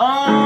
Oh.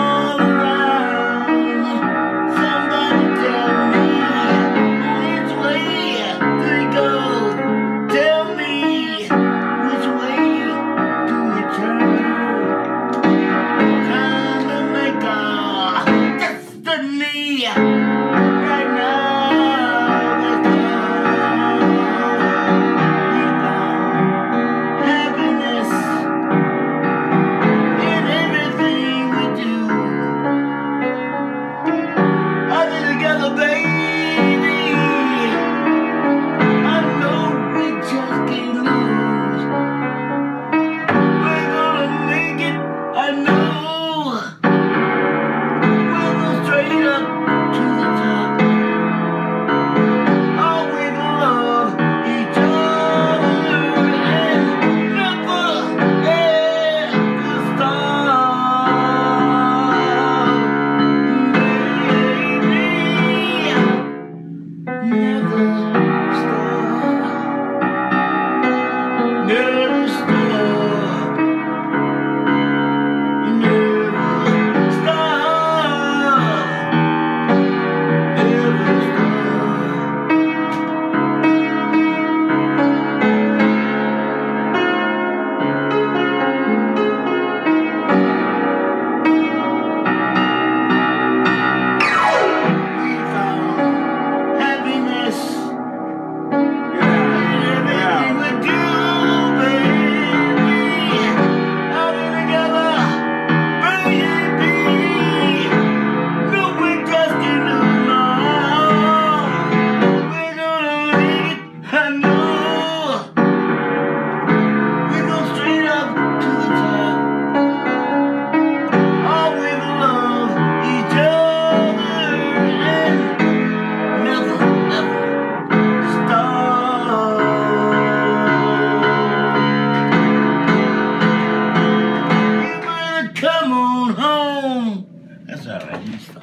¡No! Esa revista.